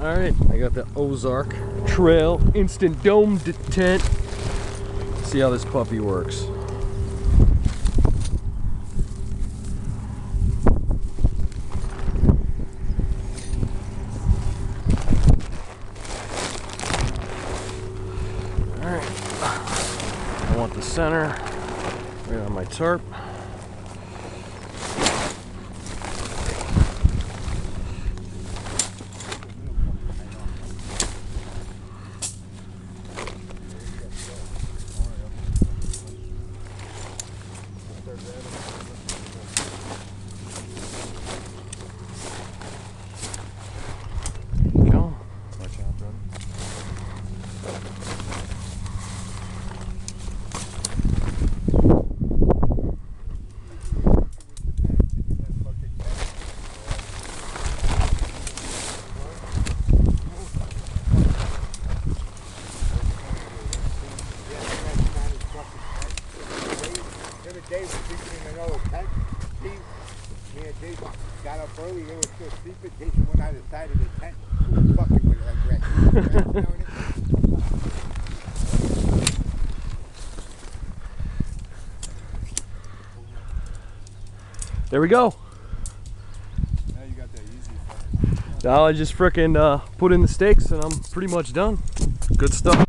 All right, I got the Ozark Trail Instant Dome Tent. See how this puppy works. All right, I want the center right on my tarp. Go. The other day, we're sleeping in another tent. Steve, me and got up early. They were still sleeping. Jason went out the side of the tent. Fucking with it like that. You know what I mean? There we go. Now you got that easy. Now I just frickin' uh, put in the stakes and I'm pretty much done. Good stuff.